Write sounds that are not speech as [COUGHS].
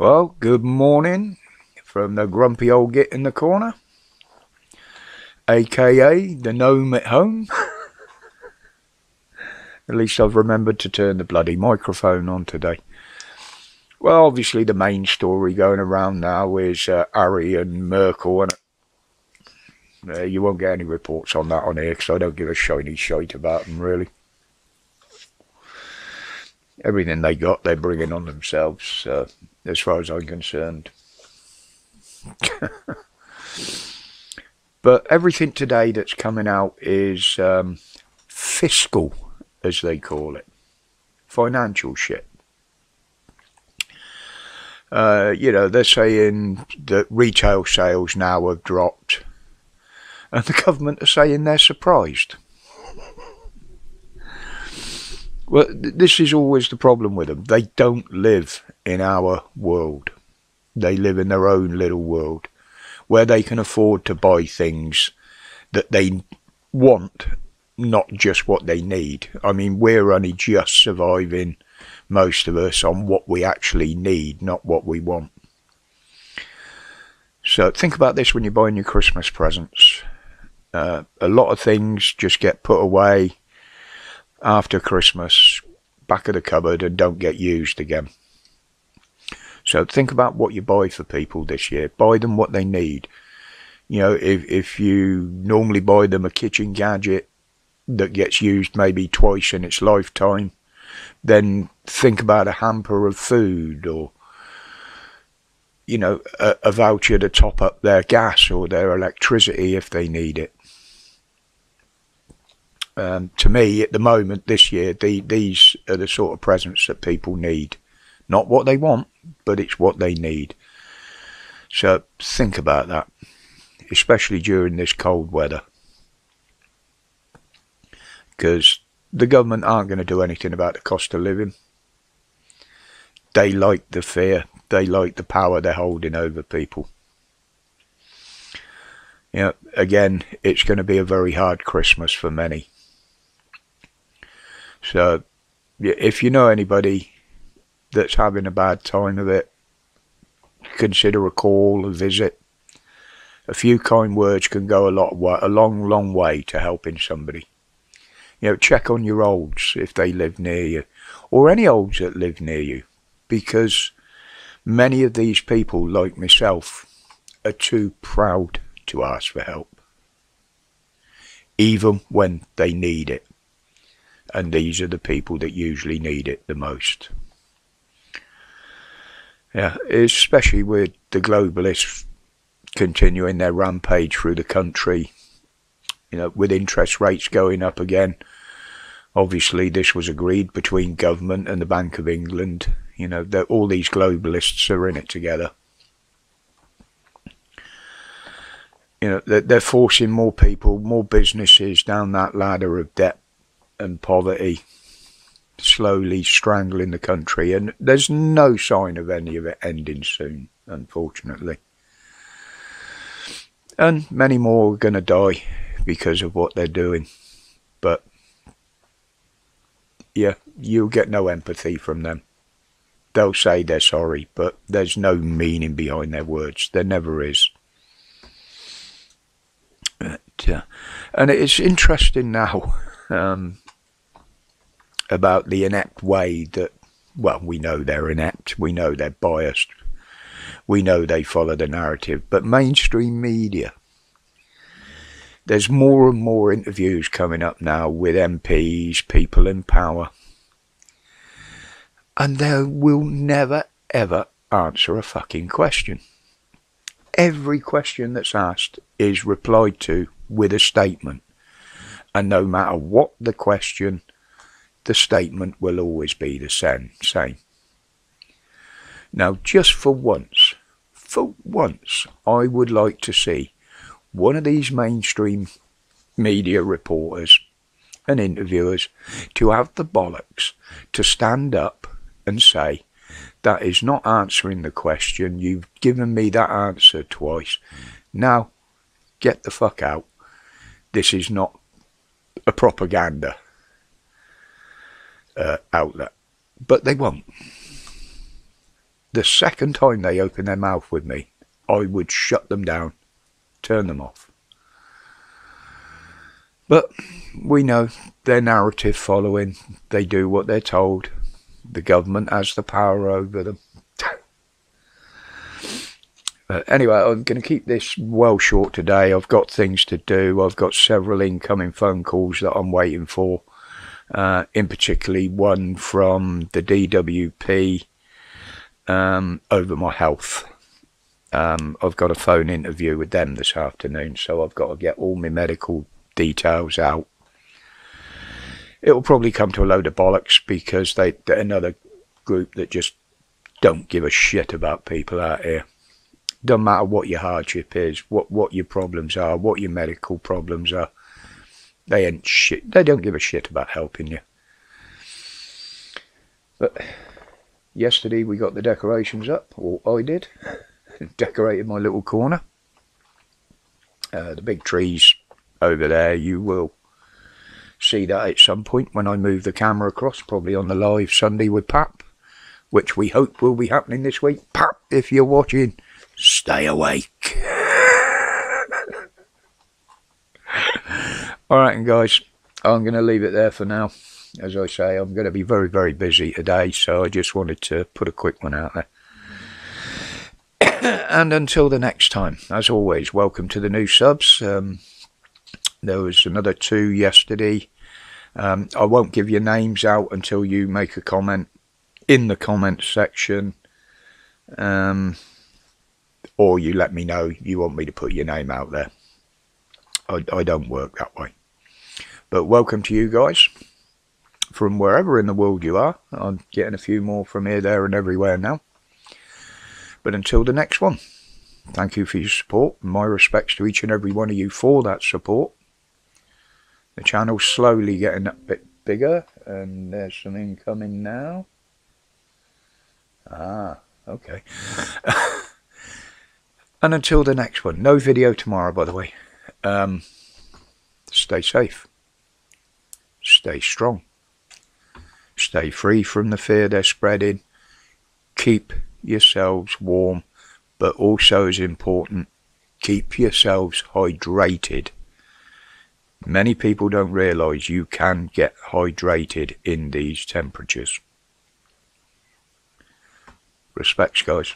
Well, good morning from the grumpy old git in the corner, aka the gnome at home. [LAUGHS] at least I've remembered to turn the bloody microphone on today. Well, obviously, the main story going around now is uh, Harry and Markle, and uh, you won't get any reports on that on here because I don't give a shiny shite about them, really everything they got, they're bringing on themselves, uh, as far as I'm concerned. [LAUGHS] but everything today that's coming out is um, fiscal, as they call it, financial shit. Uh, you know, they're saying that retail sales now have dropped, and the government are saying they're surprised. Well, this is always the problem with them. They don't live in our world. They live in their own little world where they can afford to buy things that they want, not just what they need. I mean, we're only just surviving, most of us, on what we actually need, not what we want. So think about this when you're buying your Christmas presents. Uh, a lot of things just get put away after Christmas, back of the cupboard and don't get used again. So think about what you buy for people this year. Buy them what they need. You know, if if you normally buy them a kitchen gadget that gets used maybe twice in its lifetime, then think about a hamper of food or you know, a, a voucher to top up their gas or their electricity if they need it. Um, to me, at the moment this year, the, these are the sort of presents that people need. Not what they want, but it's what they need. So think about that, especially during this cold weather. Because the government aren't going to do anything about the cost of living. They like the fear, they like the power they're holding over people. Know, again, it's going to be a very hard Christmas for many. So, if you know anybody that's having a bad time of it, consider a call, a visit. A few kind words can go a lot, a long, long way to helping somebody. You know, check on your olds if they live near you, or any olds that live near you, because many of these people, like myself, are too proud to ask for help, even when they need it and these are the people that usually need it the most. Yeah, especially with the globalists continuing their rampage through the country, you know, with interest rates going up again. Obviously, this was agreed between government and the Bank of England. You know, that all these globalists are in it together. You know, they're forcing more people, more businesses down that ladder of debt and poverty slowly strangling the country, and there's no sign of any of it ending soon, unfortunately. And many more are going to die because of what they're doing. But, yeah, you'll get no empathy from them. They'll say they're sorry, but there's no meaning behind their words. There never is. But, uh, and it's interesting now. Um, about the inept way that, well, we know they're inept, we know they're biased, we know they follow the narrative, but mainstream media, there's more and more interviews coming up now with MPs, people in power, and they will never ever answer a fucking question. Every question that's asked is replied to with a statement. And no matter what the question, the statement will always be the same. Now, just for once, for once, I would like to see one of these mainstream media reporters and interviewers to have the bollocks to stand up and say, that is not answering the question. You've given me that answer twice. Now, get the fuck out. This is not a propaganda uh, outlet, but they won't. the second time they open their mouth with me, I would shut them down, turn them off. But we know their narrative following, they do what they're told. The government has the power over them. [CLEARS THROAT] But anyway, I'm going to keep this well short today. I've got things to do. I've got several incoming phone calls that I'm waiting for. Uh, in particularly one from the DWP um, over my health. Um, I've got a phone interview with them this afternoon, so I've got to get all my medical details out. It'll probably come to a load of bollocks because they, they're another group that just don't give a shit about people out here. Doesn't matter what your hardship is, what, what your problems are, what your medical problems are. They ain't shit. They don't give a shit about helping you. But yesterday we got the decorations up, or I did. [LAUGHS] Decorated my little corner. Uh, the big trees over there, you will see that at some point when I move the camera across, probably on the live Sunday with Pap, which we hope will be happening this week. Pap, if you're watching, stay awake. [LAUGHS] Alright, and guys, I'm going to leave it there for now. As I say, I'm going to be very, very busy today, so I just wanted to put a quick one out there. [COUGHS] and until the next time, as always, welcome to the new subs. Um, there was another two yesterday. Um, I won't give your names out until you make a comment in the comment section. Um, or you let me know you want me to put your name out there. I, I don't work that way. But welcome to you guys from wherever in the world you are. I'm getting a few more from here, there, and everywhere now. But until the next one, thank you for your support. My respects to each and every one of you for that support. The channel's slowly getting a bit bigger, and there's some incoming now. Ah, okay. [LAUGHS] and until the next one, no video tomorrow, by the way. Um, stay safe. Stay strong. Stay free from the fear they're spreading. Keep yourselves warm, but also as important, keep yourselves hydrated. Many people don't realise you can get hydrated in these temperatures. Respects, guys.